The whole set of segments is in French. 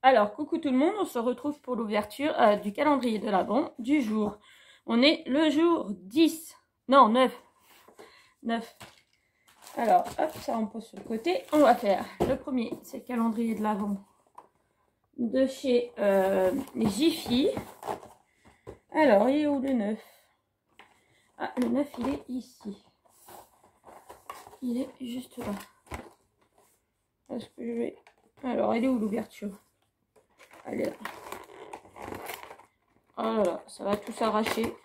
Alors, coucou tout le monde, on se retrouve pour l'ouverture euh, du calendrier de l'Avent du jour. On est le jour 10, non 9. 9. Alors, hop, ça on pose sur le côté. On va faire le premier, c'est le calendrier de l'Avent de chez euh, Jiffy. Alors, il est où le 9 Ah, le 9, il est ici. Il est juste là. Est-ce que je vais... Alors, elle est où l'ouverture? Là. Oh là là, ça va tout s'arracher.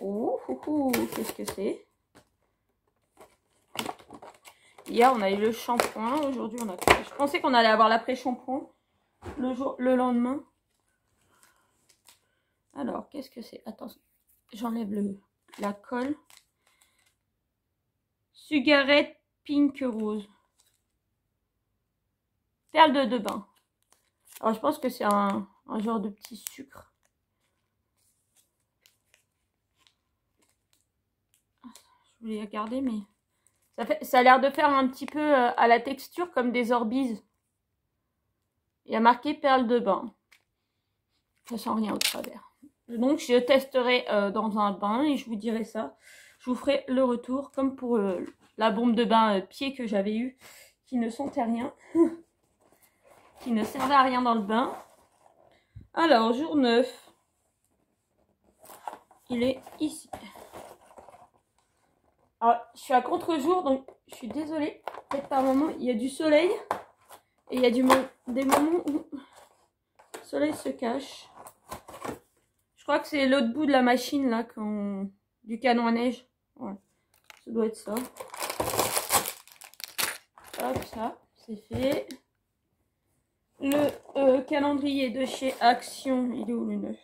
Oh, qu'est-ce que c'est? Hier, on a eu le shampoing. Aujourd'hui, on a... Je pensais qu'on allait avoir l'après-shampoing le, jour... le lendemain. Alors, qu'est-ce que c'est? Attends, j'enlève le... la colle. Sugarette pink rose. Perle de, bain. Alors, je pense que c'est un, genre de petit sucre. Je voulais regarder, mais... Ça, fait, a l'air de faire un petit peu euh, à la texture comme des orbises. Il y a marqué perle de bain. Ça sent rien au travers. Donc, je testerai euh, dans un bain et je vous dirai ça. Je vous ferai le retour comme pour euh, la bombe de bain pied que j'avais eue qui ne sentait rien. qui ne servait à rien dans le bain. Alors, jour 9. Il est ici. Alors, je suis à contre-jour, donc je suis désolée. Peut-être par moment, il y a du soleil. Et il y a du des moments où le soleil se cache. Je crois que c'est l'autre bout de la machine, là, du canon à neige. Ça doit être ça. Hop, ça, c'est fait. Le euh, calendrier de chez Action, il est où le 9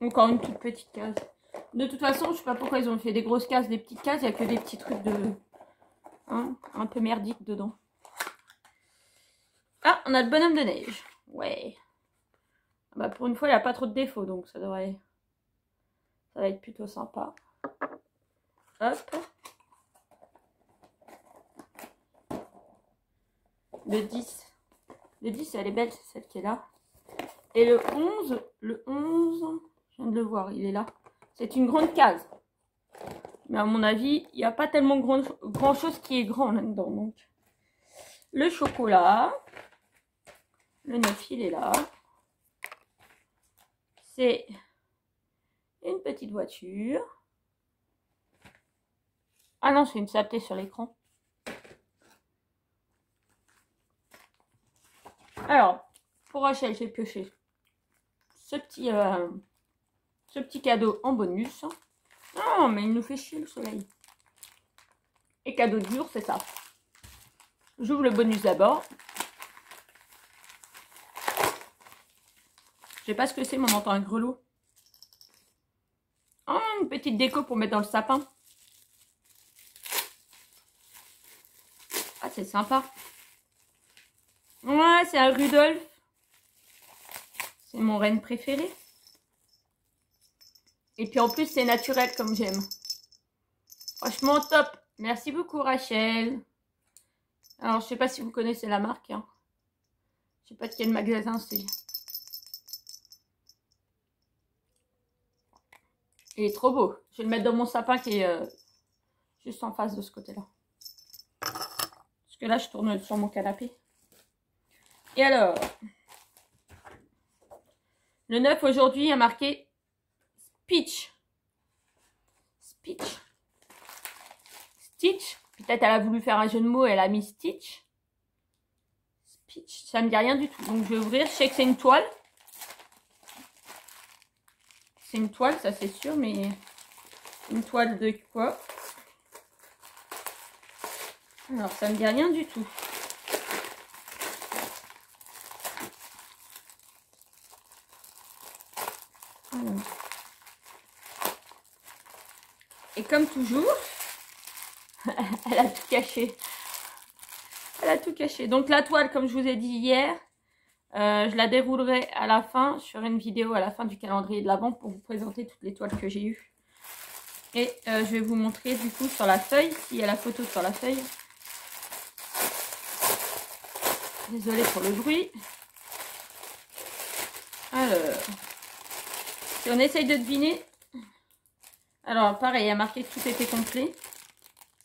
Encore une toute petite case. De toute façon, je sais pas pourquoi ils ont fait des grosses cases, des petites cases. Il n'y a que des petits trucs de... Hein, un peu merdique dedans. Ah, on a le bonhomme de neige. Ouais. Ah bah pour une fois, il n'y a pas trop de défauts, donc ça devrait... Ça va être plutôt sympa. Hop. Le 10. Le 10, elle est belle, c'est celle qui est là. Et le 11, le 11, je viens de le voir, il est là. C'est une grande case. Mais à mon avis, il n'y a pas tellement grand, chose qui est grand là-dedans. Donc, le chocolat. Le 9, il est là. C'est une petite voiture. Ah non, c'est une saleté sur l'écran. Alors, pour Rachel, j'ai pioché ce petit, euh, ce petit cadeau en bonus. Non, mais il nous fait chier le soleil. Et cadeau de jour, c'est ça. J'ouvre le bonus d'abord. Je sais pas ce que c'est, mais on entend un grelot. Oh, une petite déco pour mettre dans le sapin. Ah, c'est sympa. Ouais, c'est un Rudolf. C'est mon reine préférée. Et puis en plus, c'est naturel comme j'aime. Franchement, top. Merci beaucoup, Rachel. Alors, je sais pas si vous connaissez la marque. Hein. Je sais pas de quel magasin c'est. Il est trop beau. Je vais le mettre dans mon sapin qui est euh, juste en face de ce côté-là. Parce que là, je tourne sur mon canapé. Et alors, le 9 aujourd'hui a marqué Speech. Speech. Stitch. Peut-être elle a voulu faire un jeu de mots, elle a mis Stitch. Speech, ça me dit rien du tout. Donc je vais ouvrir, je sais que c'est une toile. C'est une toile, ça c'est sûr, mais une toile de quoi? Alors ça me dit rien du tout. Et comme toujours, elle a tout caché. Elle a tout caché. Donc la toile, comme je vous ai dit hier, euh, je la déroulerai à la fin. Je ferai une vidéo à la fin du calendrier de l'avant pour vous présenter toutes les toiles que j'ai eues. Et euh, je vais vous montrer du coup sur la feuille, s'il y a la photo sur la feuille. Désolée pour le bruit. Alors, si on essaye de deviner. Alors, pareil, il y a marqué que tout était complet.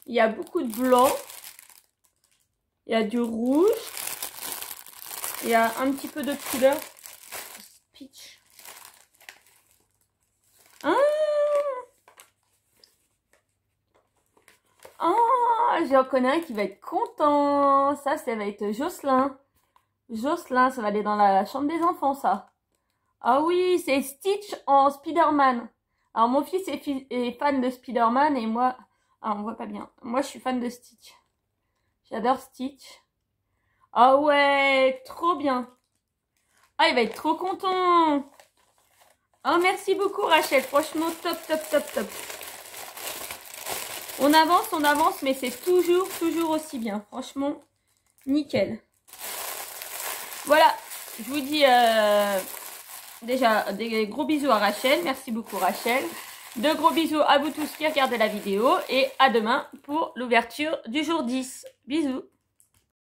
Il y a beaucoup de blanc. Il y a du rouge. Il y a un petit peu de couleur. Peach. Ah Oh, j'en connais un qui va être content. Ça, ça va être Jocelyn. Jocelyn, ça va aller dans la chambre des enfants, ça. Ah oui, c'est Stitch en Spider-Man. Alors, mon fils est, fan de Spider-Man et moi... Ah, on voit pas bien. Moi, je suis fan de Stitch. J'adore Stitch. Ah ouais, trop bien. Ah, il va être trop content. Oh, merci beaucoup, Rachel. Franchement, top, top, top, top. On avance, on avance, mais c'est toujours, toujours aussi bien. Franchement, nickel. Voilà, je vous dis euh, déjà des gros bisous à Rachel. Merci beaucoup Rachel. De gros bisous à vous tous qui regardez la vidéo. Et à demain pour l'ouverture du jour 10. Bisous